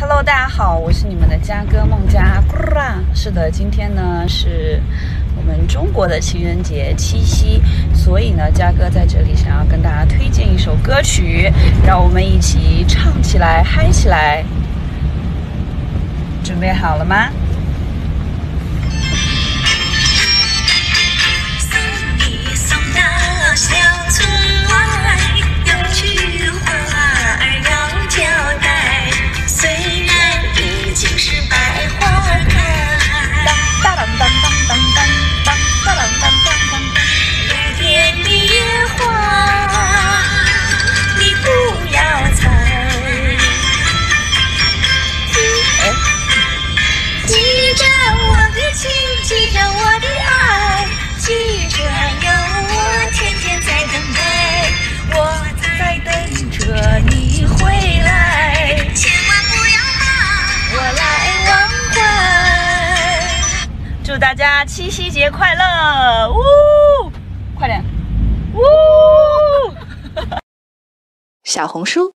Hello，大家好，我是你们的嘉哥孟佳。是的，今天呢是我们中国的情人节七夕，所以呢，嘉哥在这里想要跟大家推荐一首歌曲，让我们一起唱起来，嗨起来。准备好了吗？我的情，记着我的爱，记着有我天天在等待，我在等着你回来，千万不要把我来。忘怀。祝大家七夕节快乐！呜，快点，呜，小红书。